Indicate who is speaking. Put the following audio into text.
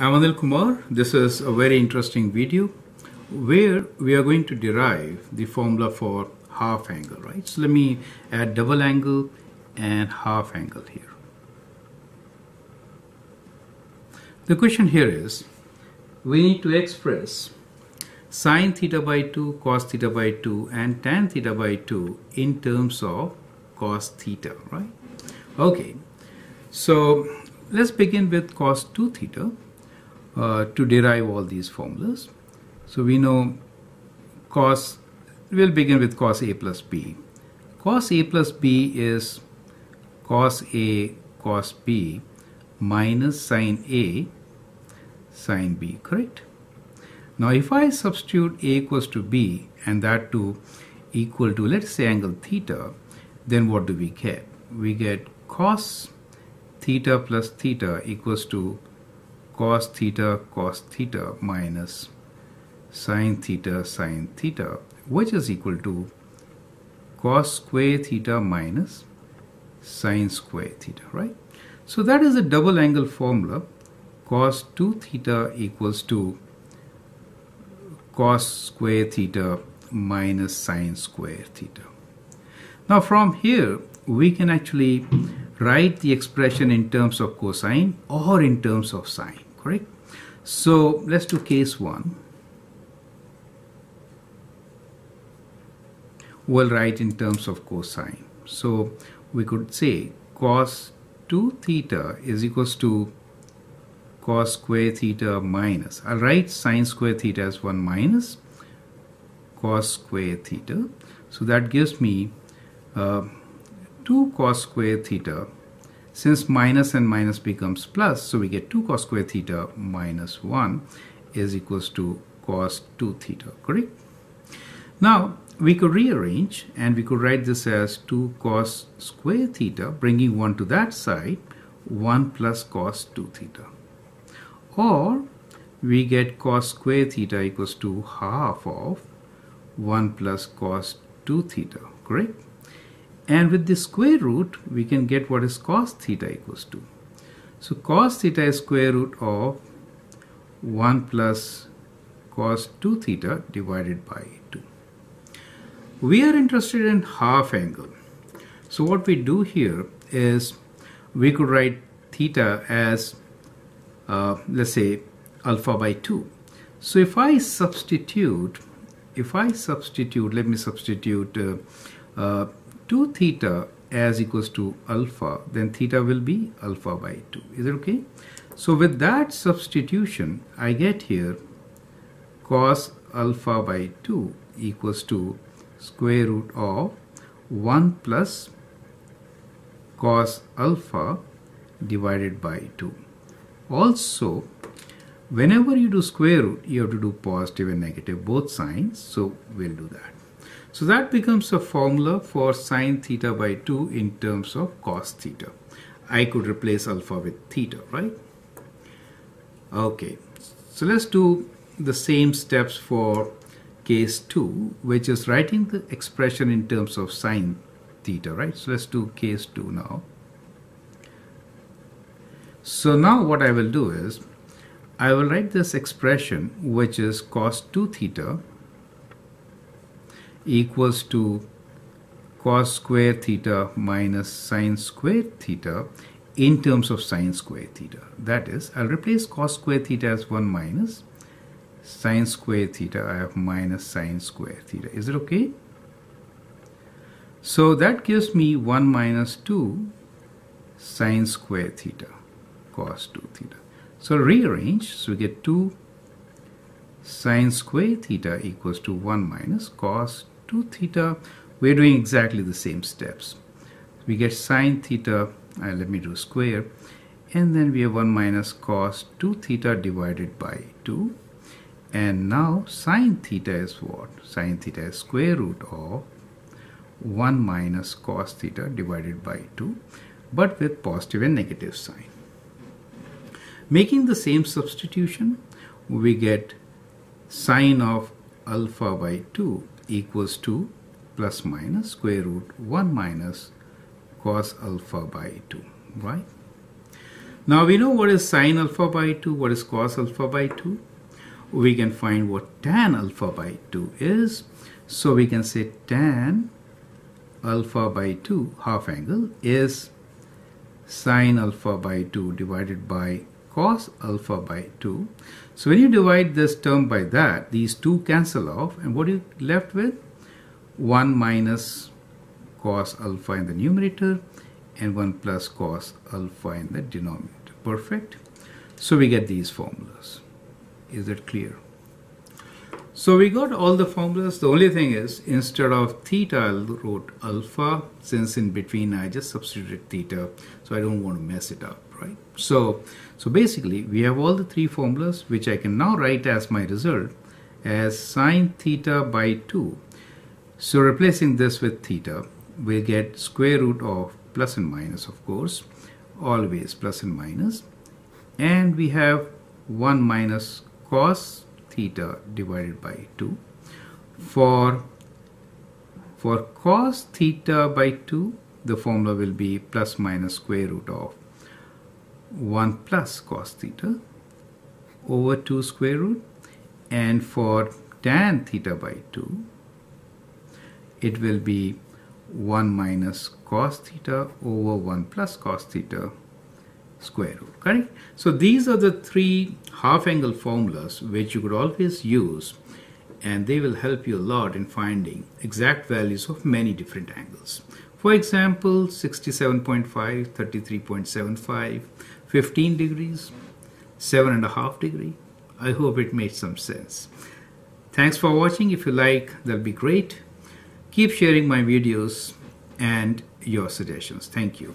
Speaker 1: I'm Anil Kumar. This is a very interesting video where we are going to derive the formula for half angle, right? So let me add double angle and half angle here. The question here is, we need to express sine theta by 2, cos theta by 2 and tan theta by 2 in terms of cos theta, right? Okay, so let's begin with cos 2 theta uh, to derive all these formulas. So we know cos, we'll begin with cos A plus B. Cos A plus B is cos A cos B minus sine A sine B, correct? Now if I substitute A equals to B and that to equal to let's say angle theta, then what do we get? We get cos theta plus theta equals to cos theta cos theta minus sine theta sine theta which is equal to cos square theta minus sine square theta right? So that is a double angle formula. Cos 2 theta equals to cos square theta minus sine square theta. Now from here we can actually write the expression in terms of cosine or in terms of sine, correct? So let's do case 1. We'll write in terms of cosine. So we could say cos 2 theta is equals to cos square theta minus. I'll write sine square theta as 1 minus cos square theta. So that gives me uh, 2 cos square theta since minus and minus becomes plus so we get 2 cos square theta minus 1 is equals to cos 2 theta correct? Now we could rearrange and we could write this as 2 cos square theta bringing 1 to that side 1 plus cos 2 theta. Or we get cos square theta equals to half of 1 plus cos 2 theta correct and with the square root, we can get what is cos theta equals to. So cos theta is square root of 1 plus cos 2 theta divided by 2. We are interested in half angle. So what we do here is we could write theta as uh, let's say alpha by 2. So if I substitute, if I substitute, let me substitute uh, uh, 2 theta as equals to alpha, then theta will be alpha by 2. Is it okay? So with that substitution, I get here cos alpha by 2 equals to square root of 1 plus cos alpha divided by 2. Also, whenever you do square root, you have to do positive and negative both signs. So we'll do that. So that becomes a formula for sine theta by 2 in terms of cos theta. I could replace alpha with theta, right? Okay, so let's do the same steps for case 2, which is writing the expression in terms of sine theta, right? So let's do case 2 now. So now what I will do is, I will write this expression, which is cos 2 theta equals to cos square theta minus sine square theta in terms of sine square theta. That is, I'll replace cos square theta as 1 minus sine square theta. I have minus sine square theta. Is it okay? So that gives me 1 minus 2 sine square theta cos 2 theta. So rearrange, so we get 2 sine square theta equals to 1 minus cos 2 theta, we're doing exactly the same steps. We get sine theta, uh, let me do square, and then we have 1 minus cos 2 theta divided by 2. And now sine theta is what? Sine theta is square root of 1 minus cos theta divided by 2, but with positive and negative sign. Making the same substitution, we get sine of alpha by 2 equals to plus minus square root 1 minus cos alpha by 2 right Now we know what is sine alpha by 2, what is cos alpha by 2. We can find what tan alpha by 2 is. So we can say tan alpha by 2 half angle is sine alpha by 2 divided by cos alpha by 2. So when you divide this term by that, these two cancel off and what are you left with? 1 minus cos alpha in the numerator and 1 plus cos alpha in the denominator. Perfect. So we get these formulas. Is it clear? So we got all the formulas. The only thing is instead of theta I wrote alpha since in between I just substituted theta so I don't want to mess it up right. So so basically we have all the three formulas which I can now write as my result as sine theta by 2. So replacing this with theta we'll get square root of plus and minus of course always plus and minus and we have 1 minus cos theta divided by 2 for for cos theta by 2 the formula will be plus minus square root of 1 plus cos theta over 2 square root and for tan theta by 2 it will be 1 minus cos theta over 1 plus cos theta square root, correct? So these are the three half angle formulas which you could always use and they will help you a lot in finding exact values of many different angles. For example, 67.5, 33.75, 15 degrees, 7.5 degree. I hope it made some sense. Thanks for watching. If you like, that'll be great. Keep sharing my videos and your suggestions. Thank you.